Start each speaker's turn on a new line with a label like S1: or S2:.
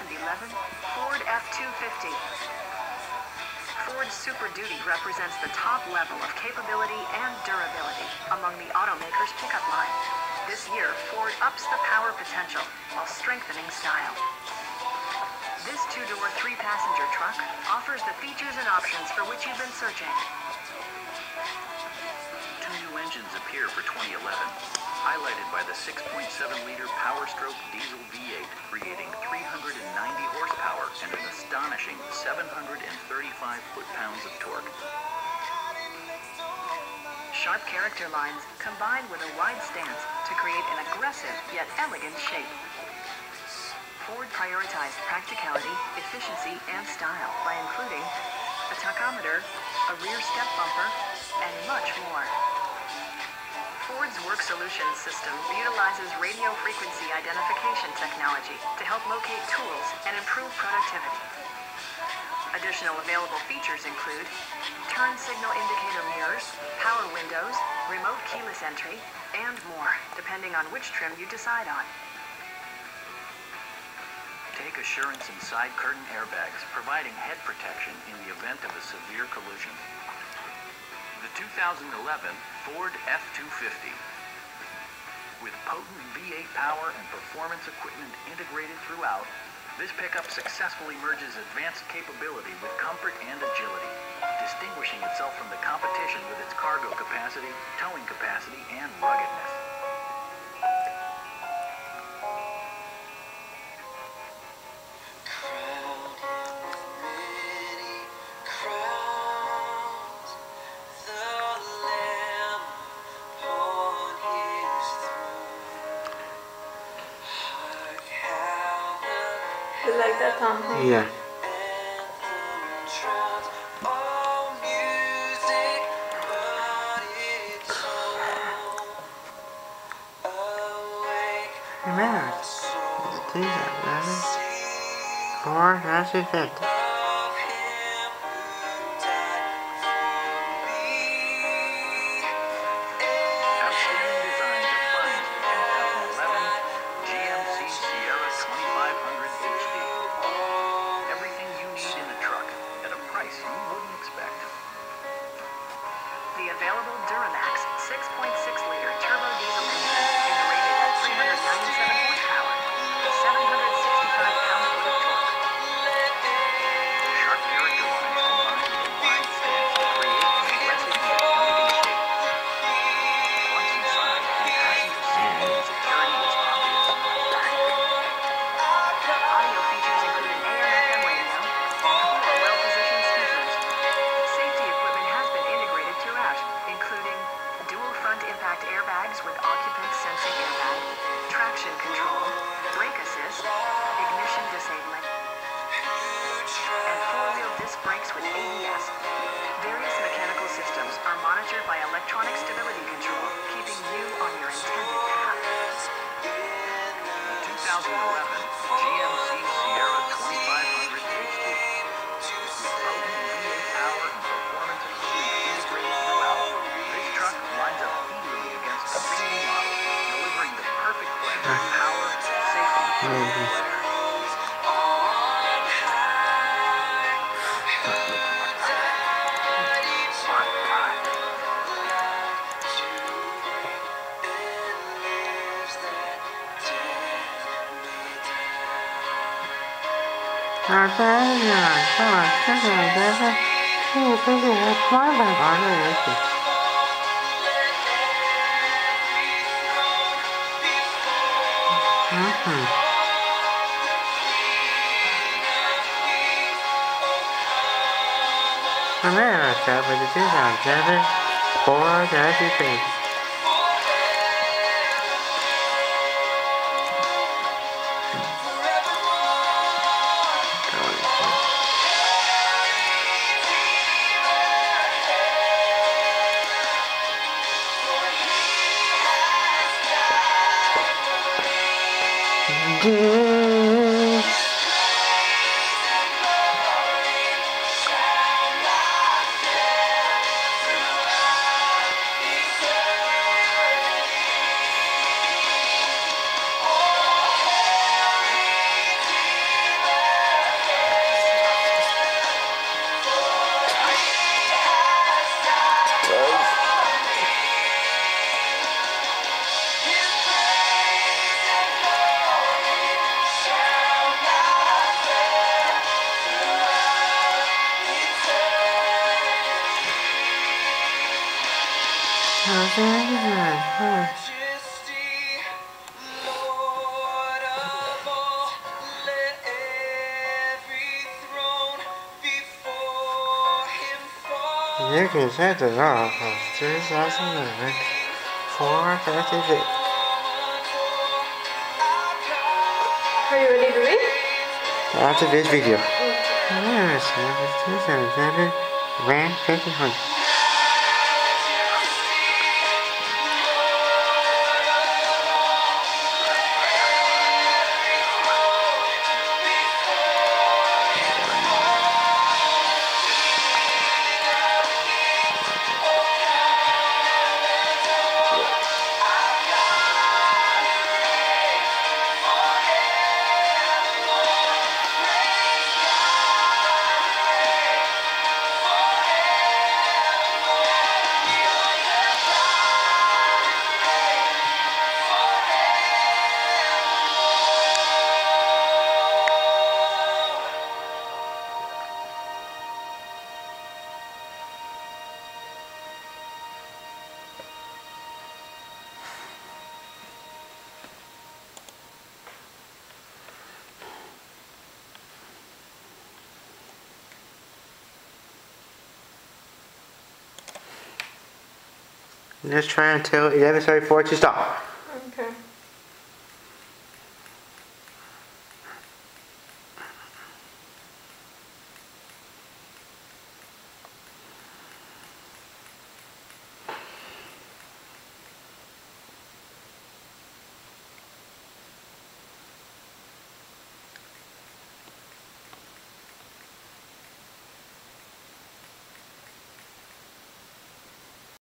S1: 2011 Ford F-250. Ford Super Duty represents the top level of capability and durability among the automaker's pickup line. This year, Ford ups the power potential while strengthening style. This two-door, three-passenger truck offers the features and options for which you've been searching.
S2: Two new engines appear for 2011, highlighted by the 6.7-liter Power Stroke diesel V8, creating 390 horsepower and an astonishing 735 foot-pounds of torque.
S1: Sharp character lines combined with a wide stance to create an aggressive yet elegant shape. Ford prioritized practicality, efficiency, and style by including a tachometer, a rear step bumper, Ford's Work Solutions system utilizes radio frequency identification technology to help locate tools and improve productivity. Additional available features include turn signal indicator mirrors, power windows, remote keyless entry, and more, depending on which trim you decide on.
S2: Take assurance in side curtain airbags, providing head protection in the event of a severe collision. The 2011 Ford F-250. With potent V8 power and performance equipment integrated throughout, this pickup successfully merges advanced capability with comfort and agility, distinguishing itself from the competition with its cargo capacity, towing capacity, and ruggedness.
S3: You like that Tom Hanks?
S4: Yeah. Remember, eleven, uh, four, that's it, 1911. Baby. Mm-hmm. America with the 2007 Ford F-150. Good. driver. Huh. You can set the law for 2011
S5: Are you ready to read?
S4: After this video. Mm. Yes, 2007 Grand 1500. Let's try until 11.34 to stop.